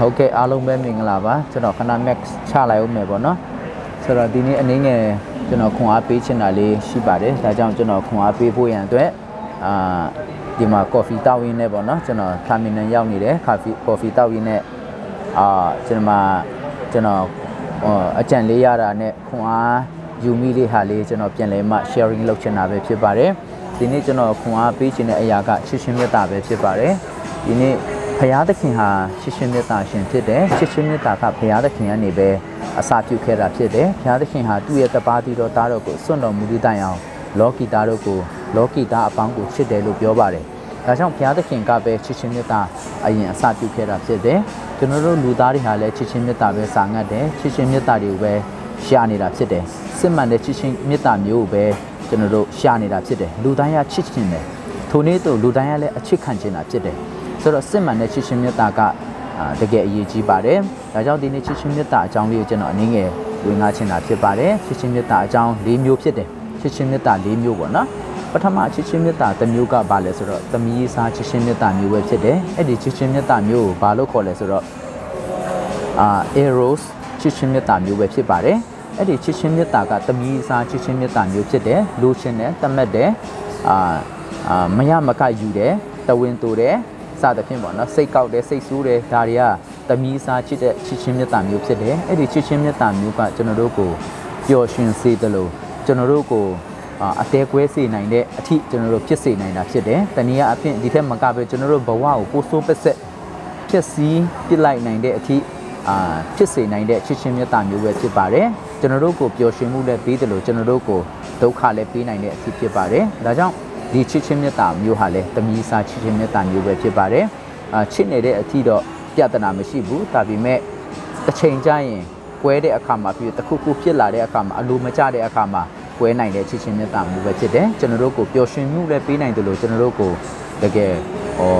ဟုတ်ကဲ့အားလုံးပဲမင်္ဂလာပါကျွန်တော်ခဏ max ချလိုက်ဦးမယ်ပေါ့နော်ဆိုတော့ဒီနေ့အနေငယ်ကျွန်တော်ခွန်အားပေးချင်တာလေးရှိပါတယ်ဒါကြောင့်ကျွန်တော်ခွန်အားပေးဖို့ရန်အတွက်အာဒီမှာ coffee တောက်ရင်းနဲ့ပေါ့နော်ကျွန်တော် terminal ရောက်နေတယ် coffee coffee တောက်ရင်းနဲ့အာကျွန်တော်မှာကျွန်တော်အကြံလေးရတာနဲ့ခွန်အားယူမိလေးဟာလေးကျွန်တော်ပြန်လဲမှ sharing လုပ်ချင်တာပဲဖြစ်ပါတယ်ဒီနေ့ကျွန်တော်ခွန်အားပေးချင်တဲ့အရာကချစ်ချင်းမြတ်တာပဲဖြစ်ပါတယ်ဒီနေ့ ဖရာသခင်ဟာချစ်ချင်းမေတ္တာရှင်ဖြစ်တယ်ချစ်ချင်းမေတ္တာကဖရာသခင်ကနေပဲအစာပြုခဲ့တာဖြစ်တယ်ဖရာသခင်ဟာသူ့ရဲ့တပါးတီတော်သားတော်ကိုစွန့်တော်မူသည့်တိုင်အောင်လောကီသားတို့ကိုလောကီသားအပေါင်းကိုချစ်တယ်လို့ပြောပါတယ်ဒါကြောင့်ဘုရားသခင်ကပဲချစ်ချင်းမေတ္တာအရင်အစပြုခဲ့တာဖြစ်တယ်ကျွန်တော်တို့လူသားတွေဟာလည်းချစ်ချင်းမေတ္တာပဲစာငတ်တယ်ချစ်ချင်းမေတ္တာတွေကိုပဲရှာနေတာဖြစ်တယ်စစ်မှန်တဲ့ချစ်ချင်းမေတ္တာမျိုးကိုပဲကျွန်တော်တို့ရှာနေတာဖြစ်တယ်လူတိုင်းကချစ်ချင်းတယ်ထိုနည်းသို့လူတိုင်းကလည်းအချစ်ခံချင်တာဖြစ်တယ် ဆိုတော့စစ်မှန်တဲ့ချစ်ချင်းမြတ်တာကတကယ်အရေးကြီးပါတယ်။ဒါကြောင့်ဒီနေ့ချစ်ချင်းမြတ်တာအကြောင်းလေးကိုကျွန်တော်အနည်းငယ်ဝင်ငါချင်တာဖြစ်ပါတယ်။ချစ်ချင်းမြတ်တာအကြောင်း၄မျိုးဖြစ်တယ်။ချစ်ချင်းမြတ်တာ၄မျိုးပေါ့နော်။ပထမချစ်ချင်းမြတ်တာတစ်မျိုးကဘာလဲဆိုတော့သမီးစားချစ်ချင်းမြတ်တာမျိုးပဲဖြစ်တယ်။အဲ့ဒီချစ်ချင်းမြတ်တာမျိုးကိုဘာလို့ခေါ်လဲဆိုတော့အာ eros ချစ်ချင်းမြတ်တာမျိုးပဲဖြစ်ပါတယ်။အဲ့ဒီချစ်ချင်းမြတ်တာကသမီးစားချစ်ချင်းမြတ်တာမျိုးဖြစ်တယ်။လိုချင်တယ်တတ်မှတ်တယ်အာအာမရမကယူတယ်တဝင်းတူတယ် စသဖြင့်ပေါ့နော်စိတ်ကောက်တယ်စိတ်ဆိုးတယ်ဒါတွေကသမီးစားချစ်တဲ့ချစ်ချင်းမြတ်တာမျိုးဖြစ်တယ်အဲ့ဒီချစ်ချင်းမြတ်တာမျိုးကကျွန်တော်တို့ကိုပျော်ရွှင်စေတယ်လို့ကျွန်တော်တို့ကိုအတဲကွဲစေနိုင်တဲ့အထိကျွန်တော်တို့ဖြစ်စေနိုင်တာဖြစ်တယ်တနည်းအားဖြင့်ဒီထက်မကပဲကျွန်တော်တို့ဘဝကိုပိုဆိုးပက်ဆက်ဖြစ်စည်းပြစ်လိုက်နိုင်တဲ့အထိအာဖြစ်စေနိုင်တဲ့ချစ်ချင်းမြတ်တာမျိုးပဲဖြစ်ပါတယ်ကျွန်တော်တို့ကိုပျော်ရွှင်မှုလည်းပေးတယ်လို့ကျွန်တော်တို့ကိုဒုက္ခလည်းပေးနိုင်တဲ့အထိဖြစ်ပါတယ်ဒါကြောင့် ဒီချစ်ချင်းမြတ်တာမျိုးဟာလည်းတမီးစားချစ်ချင်းမြတ်တာမျိုးပဲဖြစ်ပါတယ်အာချစ်နေတဲ့အထီတော့ပြဿနာမရှိဘူးဒါပေမဲ့တစ်ချိန်ကျရင်ကွဲတဲ့အခါမှာပြီးတခုခုဖြစ်လာတဲ့အခါမှာအလိုမကျတဲ့အခါမှာကွဲနိုင်တဲ့ချစ်ချင်းမြတ်တာမျိုးပဲဖြစ်တယ်ကျွန်တော်တို့ကိုပျော်ရွှင်မှုလည်းပေးနိုင်တယ်လို့ကျွန်တော်တို့ကိုတကယ်ဟော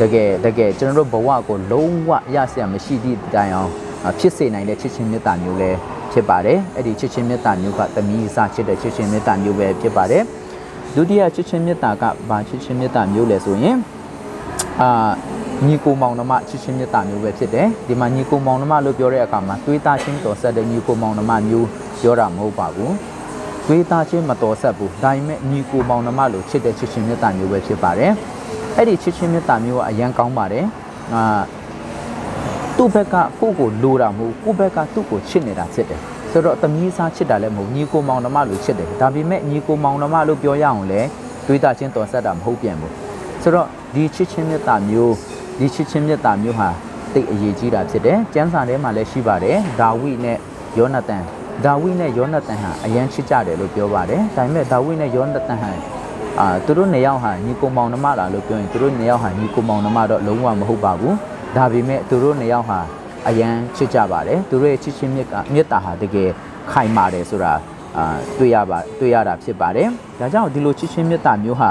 တကယ်တကယ်ကျွန်တော်တို့ဘဝကိုလုံးဝရစရာမရှိသည့်တိုင်အောင်ဖြစ်စေနိုင်တဲ့ချစ်ချင်းမြတ်တာမျိုးလည်းဖြစ်ပါတယ်အဲ့ဒီချစ်ချင်းမြတ်တာမျိုးကတမီးစားချစ်တဲ့ချစ်ချင်းမြတ်တာမျိုးပဲဖြစ်ပါတယ် ဒုတိယချစ်ချင်းမေတ္တာကဘာချစ်ချင်းမေတ္တာမျိုးလဲဆိုရင်အာညီကိုမောင်နှမချစ်ချင်းမေတ္တာမျိုးပဲဖြစ်တယ်ဒီမှာညီကိုမောင်နှမလို့ပြောတဲ့အခါမှာတွေးသားချင်းတော်ဆက်တဲ့ညီကိုမောင်နှမမျိုးပြောတာမဟုတ်ပါဘူးတွေးသားချင်းမတော်ဆက်ဘူးဒါပေမဲ့ညီကိုမောင်နှမလို့ချစ်တဲ့ချစ်ချင်းမေတ္တာမျိုးပဲဖြစ်ပါတယ်အဲ့ဒီချစ်ချင်းမေတ္တာမျိုးကအရန်ကောင်းပါတယ်အာသူ့ဘက်ကကိုယ့်ကိုလိုတာမဟုတ်ကိုယ့်ဘက်ကသူ့ကိုချစ်နေတာဖြစ်တယ် ဆိုတော့သမီးစားချစ်တာလည်းမဟုတ်ညီကိုမောင်နှမလို့ချစ်တယ်ဒါပေမဲ့ညီကိုမောင်နှမလို့ပြောရအောင်လဲတွေးတာချင်းတော်ဆက်တာမဟုတ်ပြန်ဘူးဆိုတော့ဒီချစ်ချင်းမြတ်တာမျိုးဒီချစ်ချင်းမြတ်တာမျိုးဟာတိတ်အရေးကြီးတာဖြစ်တယ်ကျမ်းစာထဲမှာလည်းရှိပါတယ်ဒါဝိနဲ့ယောနသန်ဒါဝိနဲ့ယောနသန်ဟာအရန်ချစ်ကြတယ်လို့ပြောပါတယ်ဒါပေမဲ့ဒါဝိနဲ့ယောနသန်ဟာအာသူတို့နှစ်ယောက်ဟာညီကိုမောင်နှမလားလို့ပြောရင်သူတို့နှစ်ယောက်ဟာညီကိုမောင်နှမတော့လုံးဝမဟုတ်ပါဘူးဒါပေမဲ့သူတို့နှစ်ယောက်ဟာ အရန်ချစ်ကြပါတယ်သူတို့ရဲ့ချစ်ချင်းမြတ်ကမြတ်တာဟာတကယ်ခိုင်မာတယ်ဆိုတာအာတွေ့ရပါတွေ့ရတာဖြစ်ပါတယ်ဒါကြောင့်ဒီလိုချစ်ချင်းမြတ်တာမျိုးဟာ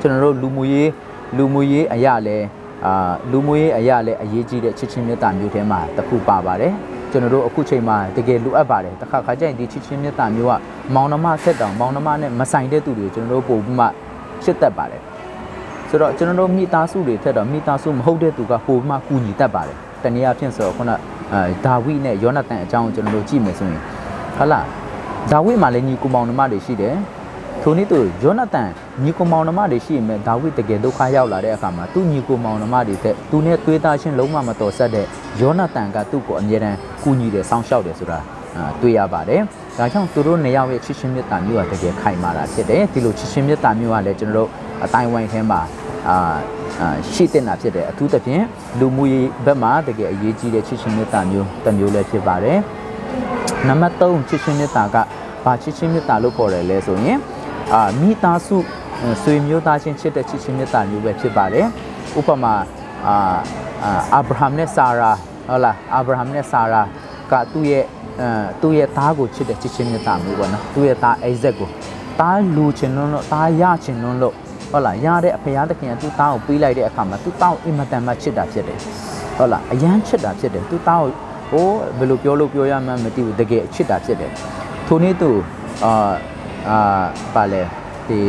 ကျွန်တော်တို့လူမှုရေးလူမှုရေးအရာလဲအာလူမှုရေးအရာလဲအရေးကြီးတဲ့ချစ်ချင်းမြတ်တာမျိုးထဲမှာတစ်ခုပါပါတယ်ကျွန်တော်တို့အခုချိန်မှာတကယ်လိုအပ်ပါတယ်တစ်ခါခါကျရင်ဒီချစ်ချင်းမြတ်တာမျိုးကမောင်နှမဆက်တောင်မောင်နှမနဲ့မဆိုင်တဲ့သူတွေကျွန်တော်တို့ပို့ပြီးမှချစ်တတ်ပါတယ်ဆိုတော့ကျွန်တော်တို့မိသားစုတွေထက်တော့မိသားစုမဟုတ်တဲ့သူကပို့ပြီးမှကူညီတတ်ပါတယ် တနည်းအားဖြင့်ဆိုတော့ခုနအဲဒါဝိနဲ့ယောနသန်အကြောင်းကိုကျွန်တော်တို့ကြည့်မယ်ဆိုရင်ဟုတ်လားဒါဝိမှာလည်းညီကိုမောင်နှမတွေရှိတယ်ထိုနည်းသူယောနသန်ညီကိုမောင်နှမတွေရှိရင်ဒါဝိတကယ်ဒုက္ခရောက်လာတဲ့အခါမှာသူ့ညီကိုမောင်နှမတွေတဲ့သူနဲ့သွေးသားချင်းလုံးဝမတော်ဆက်တဲ့ယောနသန်ကသူ့ကိုအမြဲတမ်းကူညီတယ်စောင့်ရှောက်တယ်ဆိုတာတွေ့ရပါတယ်ဒါကြောင့်သူတို့နှစ်ယောက်ရဲ့ချစ်ချင်းမြတ်တာမျိုးကတကယ်ခိုင်မာတာဖြစ်တယ်ဒီလိုချစ်ချင်းမြတ်တာမျိုးကလည်းကျွန်တော်တို့အတိုင်းဝိုင်းထဲမှာ အာရှိတဲ့နာဖြစ်တယ်အထူးသဖြင့်လူမှုရေးဘက်မှာတကယ်အရေးကြီးတဲ့ချစ်ချင်းမေတ္တာမျိုးတစ်မျိုးလည်းဖြစ်ပါတယ်နံပါတ်3ချစ်ချင်းမေတ္တာကဘာချစ်ချင်းမေတ္တာလို့ခေါ်တယ်လဲဆိုရင်အာမိသားစုဆွေမျိုးသားချင်းချစ်တဲ့ချစ်ချင်းမေတ္တာမျိုးပဲဖြစ်ပါတယ်ဥပမာအာအာဗြဟံနဲ့ဆာရာဟုတ်လားအာဗြဟံနဲ့ဆာရာကသူ့ရဲ့အဲသူ့ရဲ့သားကိုချစ်တဲ့ချစ်ချင်းမေတ္တာမျိုးပေါ့နော်သူ့ရဲ့သားအိဇက်ကိုသားလူချင်လို့သားရချင်လို့ ဟုတ်လားရတဲ့အဖေရသခင်ကသူ့သားကိုပေးလိုက်တဲ့အခါမှာသူ့သားကိုအင်မတန်မှချစ်တာဖြစ်တယ်ဟုတ်လားအရန်ချစ်တာဖြစ်တယ်သူ့သားကိုဟိုးဘယ်လိုပြောလို့ပြောရမှန်းမသိဘူးတကယ်ချစ်တာဖြစ်တယ်ထိုနည်းသူအာအာပါလေဒီ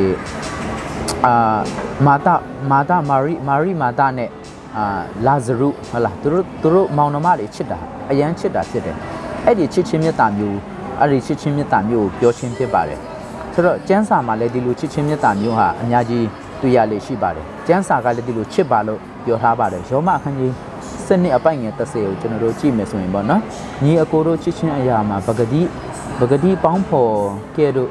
အာမာတာမာတာမာရီမာရီမာတာနဲ့အာလာဇရုဟုတ်လားသူတို့သူတို့မောင်နှမတွေချစ်တာအရန်ချစ်တာဖြစ်တယ်အဲ့ဒီချစ်ချင်းမေတ္တာမျိုးအဲ့ဒီချစ်ချင်းမေတ္တာမျိုးကိုပြောချင်းဖြစ်ပါတယ် ဆိုတော့ကျမ်းစာမှာလည်းဒီလိုချစ်ချင်းမေတ္တာမျိုးဟာအများကြီးတွေ့ရလေရှိပါတယ်ကျမ်းစာကလည်းဒီလိုချစ်ပါလို့ပြောထားပါတယ်ယောမအခန်းကြီးစနစ်အပိုင်ငယ်30ကိုကျွန်တော်တို့ကြည့်မယ်ဆိုရင်ပေါ့နော်ညီအကိုတို့ချစ်ချင်းအရာမှာပဂတိပဂတိပေါင်းဖော်ကဲတို့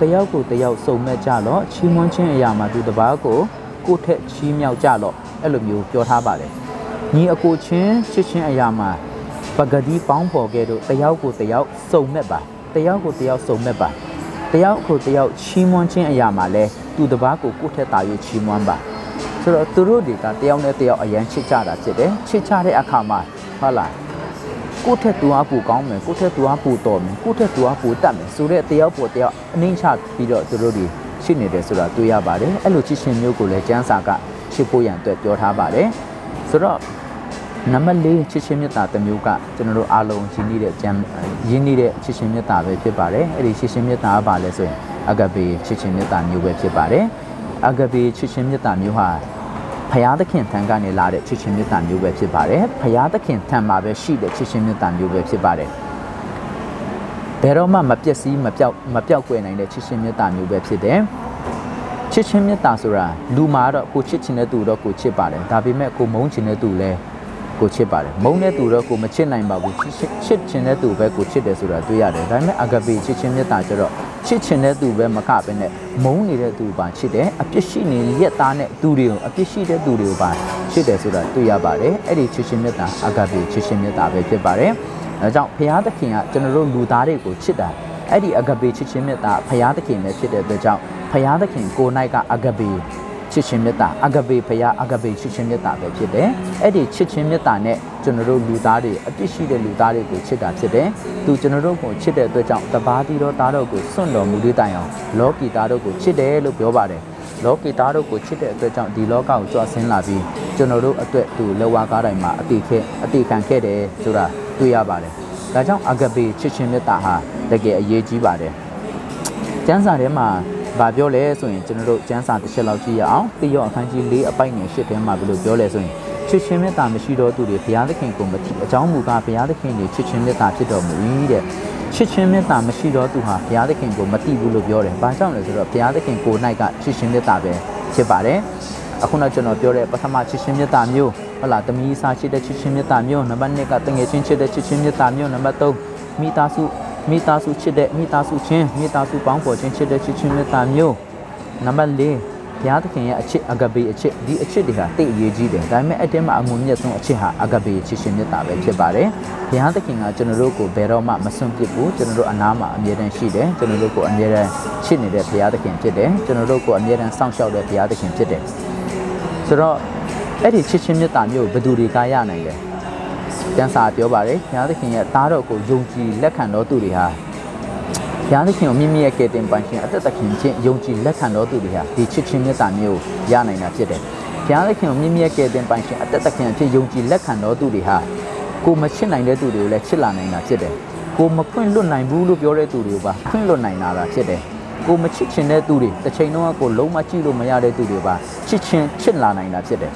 တယောက်ကိုတယောက်စုံမဲ့ကြလော့ချီးမွမ်းခြင်းအရာမှာသူတစ်ပါးကိုကိုယ့်ထက်ချီးမြှောက်ကြလော့အဲ့လိုမျိုးပြောထားပါတယ်ညီအကိုချင်းချစ်ချင်းအရာမှာပဂတိပေါင်းဖော်ကဲတို့တယောက်ကိုတယောက်စုံမဲ့ပါတယောက်ကိုတယောက်စုံမဲ့ပါ တယောက်ကိုတယောက်ချီးမွမ်းခြင်းအရာမှာလဲသူတစ်ပါးကိုကိုယ့်ထက်တာ၍ချီးမွမ်းပါဆိုတော့သူတို့တွေကတယောက်နဲ့တယောက်အရန်ချစ်ကြတာဖြစ်တယ်ချစ်ကြတဲ့အခါမှာဟုတ်လားကိုယ့်ထက်သူအားပူကောင်းမယ်ကိုယ့်ထက်သူအားပူတော်မယ်ကိုယ့်ထက်သူအားပူတတ်မယ်ဆိုတဲ့တယောက်ပေါ်တယောက်အနှိမ့်ချပြီးတော့သူတို့တွေရှိနေတယ်ဆိုတာတွေ့ရပါတယ်အဲ့လိုချစ်ရှင်မျိုးကိုလည်းကျမ်းစာကချစ်ဖို့ရန်အတွက်ပြောထားပါတယ်ဆိုတော့ နံပါတ်၄ချစ်ချင်းမြတ်တာတစ်မျိုးကကျွန်တော်တို့အားလုံးရင်းနှီးတဲ့ကျမ်းရင်းနှီးတဲ့ချစ်ချင်းမြတ်တာပဲဖြစ်ပါတယ်အဲ့ဒီချစ်ချင်းမြတ်တာကဘာလဲဆိုရင်အဂဘေချစ်ချင်းမြတ်တာမျိုးပဲဖြစ်ပါတယ်အဂဘေချစ်ချင်းမြတ်တာမျိုးဟာဖရာသခင်ထံကနေလာတဲ့ချစ်ချင်းမြတ်တာမျိုးပဲဖြစ်ပါတယ်ဖရာသခင်ထံမှာပဲရှိတဲ့ချစ်ချင်းမြတ်တာမျိုးပဲဖြစ်ပါတယ်ဘယ်တော့မှမပျက်စီးမပြောက်မပြောက်ကွယ်နိုင်တဲ့ချစ်ချင်းမြတ်တာမျိုးပဲဖြစ်တယ်ချစ်ချင်းမြတ်တာဆိုတာလူမှာတော့ကိုချစ်ချင်တဲ့သူတော့ကိုချစ်ပါတယ်ဒါပေမဲ့ကိုမုန်းချင်တဲ့သူလည်း ကိုချစ်ပါတယ်မုန်းတဲ့သူတော့ကိုမချစ်နိုင်ပါဘူးချစ်ချစ်ချင်တဲ့သူပဲကိုချစ်တယ်ဆိုတာတွေ့ရတယ်ဒါပေမဲ့အဂပေချစ်ချင်းမြတ်တာကျတော့ချစ်ချင်တဲ့သူပဲမကပဲနဲ့မုန်းနေတဲ့သူပါချစ်တယ်အပြစ်ရှိနေရက်သားနဲ့သူတွေကိုအပြစ်ရှိတဲ့သူတွေကိုပါချစ်တယ်ဆိုတာတွေ့ရပါတယ်အဲ့ဒီချစ်ချင်းမြတ်တာအဂပေချစ်ချင်းမြတ်တာပဲဖြစ်ပါတယ်ဒါကြောင့်ဘုရားသခင်ကကျွန်တော်တို့လူသားတွေကိုချစ်တာအဲ့ဒီအဂပေချစ်ချင်းမြတ်တာဘုရားသခင်ပဲဖြစ်တဲ့အတွက်ကြောင့်ဘုရားသခင်ကိုယ်၌ကအဂပေ ချစ်ချင်းမေတ္တာအဂပေဖရာအဂပေချစ်ချင်းမေတ္တာပဲဖြစ်တယ်။အဲ့ဒီချစ်ချင်းမေတ္တာနဲ့ကျွန်တော်တို့လူသားတွေအပြစ်ရှိတဲ့လူသားတွေကိုချစ်တာဖြစ်တယ်။သူကျွန်တော်တို့ကိုချစ်တဲ့အတွက်ကြောင့်တပါးတီတော်သားတော်ကိုစွန့်တော်မူတဲ့တိုင်အောင်လောကီသားတို့ကိုချစ်တယ်လို့ပြောပါတယ်။လောကီသားတို့ကိုချစ်တဲ့အတွက်ကြောင့်ဒီလောကကိုကြွဆင်းလာပြီးကျွန်တော်တို့အတွက်သူလက်ဝါးကားတိုင်းမှာအတိခဲအတိခံခဲ့တယ်ဆိုတာတွေ့ရပါတယ်။ဒါကြောင့်အဂပေချစ်ချင်းမေတ္တာဟာတကယ်အရေးကြီးပါတယ်။ကျမ်းစာထဲမှာ ဗာပြောလဲဆိုရင်ကျွန်တော်တို့ကျမ်းစာတစ်ချက်လောက်ကြည့်ရအောင်တိရောအခန်းကြီး၄အပိုက်ငယ်၈ထဲမှာဘယ်လိုပြောလဲဆိုရင်ချစ်ချင်းမေတ္တာမရှိတော့သူတွေဘုရားသခင်ကိုမထီအကြောင်းမူကားဘုရားသခင်တွေချစ်ချင်းမေတ္တာဖြစ်တော်မူ၏တဲ့ချစ်ချင်းမေတ္တာမရှိတော့သူဟာဘုရားသခင်ကိုမတိဘူးလို့ပြောတယ်။ဘာကြောင့်လဲဆိုတော့ဘုရားသခင်ကိုယ်၌ကချစ်ချင်းမေတ္တာပဲဖြစ်ပါတယ်။အခုနောက်ကျွန်တော်ပြောတဲ့ပထမချစ်ချင်းမေတ္တာမျိုးဟုတ်လားတမီးစားချစ်တဲ့ချစ်ချင်းမေတ္တာမျိုးနံပါတ်2ကတငယ်ချင်းချစ်တဲ့ချစ်ချင်းမေတ္တာမျိုးနံပါတ်3မိသားစု မိသားစုချစ်တဲ့မိသားစုချင်းမိသားစုပေါင်းဖော်ခြင်းချစ်တဲ့ချစ်ချင်းမေတ္တာမျိုးနံပါတ်၄ဘုရားသခင်ရဲ့အချစ်အဂဘေအချစ်ဒီအချစ်တွေဟာတိတ်အရေးကြီးတယ်ဒါပေမဲ့အဲ့တဲမှာအမှုမြတ်ဆုံးအချစ်ဟာအဂဘေချစ်ရှင်မြတ်တာပဲဖြစ်ပါတယ်ဘုရားသခင်ကကျွန်တော်တို့ကိုဘယ်တော့မှမစွန့်ပစ်ဘူးကျွန်တော်တို့အနားမှာအမြဲတမ်းရှိတယ်ကျွန်တော်တို့ကိုအမြဲတမ်းချစ်နေတဲ့ဘုရားသခင်ဖြစ်တယ်ကျွန်တော်တို့ကိုအမြဲတမ်းစောင့်ရှောက်တဲ့ဘုရားသခင်ဖြစ်တယ်ဆိုတော့အဲ့ဒီချစ်ချင်းမြတ်တာမျိုးဘယ်သူတွေကရနိုင်လဲ ကျမ်းစာပြောပါတယ်ဘုရားသခင်ရဲ့သားတော်ကိုယုံကြည်လက်ခံတော်သူတွေဟာဘုရားသခင်ကိုမိမိရဲ့ကယ်တင်ပိုင်ရှင်အသက်သခင်ချင်းယုံကြည်လက်ခံတော်သူတွေဟာဒီချစ်ချင်းမြတ်တာမျိုးရနိုင်တာဖြစ်တယ်ဘုရားသခင်ကိုမိမိရဲ့ကယ်တင်ပိုင်ရှင်အသက်သခင်အဖြစ်ယုံကြည်လက်ခံတော်သူတွေဟာကိုမချစ်နိုင်တဲ့သူတွေကိုလည်းချစ်လာနိုင်တာဖြစ်တယ်ကိုမခွင့်လွတ်နိုင်ဘူးလို့ပြောတဲ့သူတွေကိုပါခွင့်လွတ်နိုင်တာတာဖြစ်တယ်ကိုမချစ်ချင်တဲ့သူတွေတစ်ချိန်လုံးကကိုလုံးမကြည့်လို့မရတဲ့သူတွေပါချစ်ချင်းချစ်လာနိုင်တာဖြစ်တယ်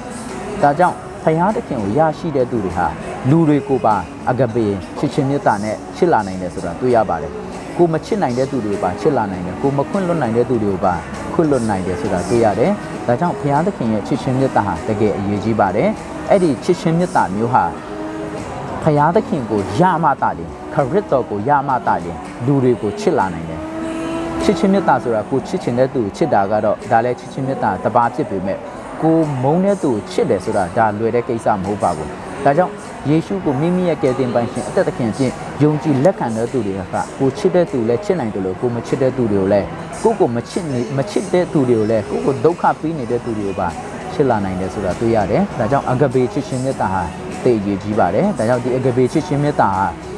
ဒါကြောင့်ဖယားသခင်ကိုရရှိတဲ့သူတွေဟာ လူတွေကိုပါအဂပေချစ်ချင်းမြတ်တာနဲ့ချစ်လာနိုင်တယ်ဆိုတာတွေ့ရပါတယ်ကိုမချစ်နိုင်တဲ့သူတွေပါချစ်လာနိုင်တယ်ကိုမခွင့်လွတ်နိုင်တဲ့သူတွေကိုပါခွင့်လွတ်နိုင်တယ်ဆိုတာတွေ့ရတယ်ဒါကြောင့်ဘုရားသခင်ရဲ့ချစ်ချင်းမြတ်တာဟာတကယ်အရေးကြီးပါတယ်အဲ့ဒီချစ်ချင်းမြတ်တာမျိုးဟာဘုရားသခင်ကိုရမှတာလေခရစ်တော်ကိုရမှတာလေလူတွေကိုချစ်လာနိုင်တယ်ချစ်ချင်းမြတ်တာဆိုတာကိုချစ်ချင်တဲ့သူကိုချစ်တာကတော့ဒါလည်းချစ်ချင်းမြတ်တာတပါးဖြစ်ပေမဲ့ကိုမုန်းတဲ့သူကိုချစ်တယ်ဆိုတာဒါလွယ်တဲ့ကိစ္စမဟုတ်ပါဘူးဒါကြောင့် ယေရှုကိုမိမိရဲ့ကယ်တင်ပိုင်ရှင်အသက်သခင်ဖြင့်ယုံကြည်လက်ခံတဲ့သူတွေကကိုချစ်တဲ့သူလည်းချစ်နိုင်တယ်လို့ကိုမချစ်တဲ့သူတွေကိုလည်းကိုကိုမချစ်နေမချစ်တဲ့သူတွေကိုလည်းကိုကိုဒုက္ခပေးနေတဲ့သူတွေကိုပါချစ်လာနိုင်တယ်ဆိုတာတွေ့ရတယ်ဒါကြောင့်အဂဘေချစ်ရှင်မြတ်တာဟာသိရကြီးပါတယ်ဒါကြောင့်ဒီအဂဘေချစ်ရှင်မြတ်တာဟာ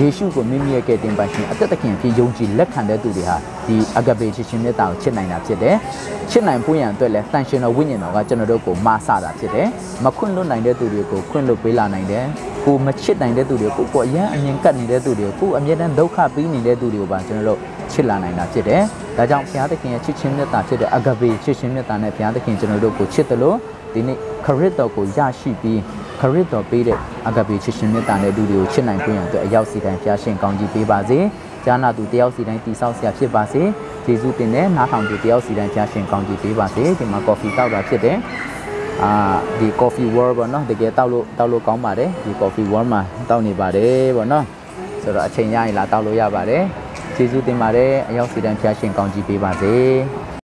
ယေရှုကိုမိမိရဲ့ကယ်တင်ပိုင်ရှင်အသက်သခင်ဖြစ်ယုံကြည်လက်ခံတဲ့သူတွေဟာဒီအဂဘေချစ်ရှင်မြတ်တာကိုချစ်နိုင်တာဖြစ်တယ်။ချစ်နိုင်ဖို့ရန်အတွက်လည်းတန်ရှင်တော်ဝိညာဉ်တော်ကကျွန်တော်တို့ကိုမဆတာဖြစ်တယ်။မခွင့်လွတ်နိုင်တဲ့သူတွေကိုခွင့်လွတ်ပေးလာနိုင်တယ်။ကိုမချစ်နိုင်တဲ့သူတွေကိုကိုအရန်အမြင်ကတ်နေတဲ့သူတွေကိုအမြဲတမ်းဒုက္ခပေးနေတဲ့သူတွေကိုပါကျွန်တော်တို့ချစ်လာနိုင်တာဖြစ်တယ်။ဒါကြောင့်ဘုရားသခင်ရဲ့ချစ်ချင်းမြတ်တာဖြစ်တဲ့အဂဘေချစ်ချင်းမြတ်တာနဲ့ဘုရားသခင်ကျွန်တော်တို့ကိုချစ်တယ်လို့တဒီနေ့ခရစ်တော်ကိုရရှိပြီး ခရစ်တော်ပေးတဲ့အဂပေချစ်ရှင်မြတ်တာနဲ့လူတွေကိုချစ်နိုင်ခွင့်ရအတွက်အရောက်စီတိုင်းဖျားရှင်ကောင်းကြီးပေးပါစေ။ဂျာနာသူတယောက်စီတိုင်းတိဆောက်ဆရာဖြစ်ပါစေ။ယေရှုတင်တဲ့နားထောင်သူတယောက်စီတိုင်းဖျားရှင်ကောင်းကြီးပေးပါစေ။ဒီမှာကော်ဖီတောက်တာဖြစ်တယ်။အာဒီ coffee world ပေါ့နော်တကယ်တောက်လို့တောက်လို့ကောင်းပါတယ်ဒီ coffee world မှာတောက်နေပါတယ်ပေါ့နော်ဆိုတော့အချိန်ရရင်လာတောက်လို့ရပါတယ်ကျေးဇူးတင်ပါတယ်အရောက်စီတိုင်းဖျားရှင်ကောင်းကြီးပေးပါစေ။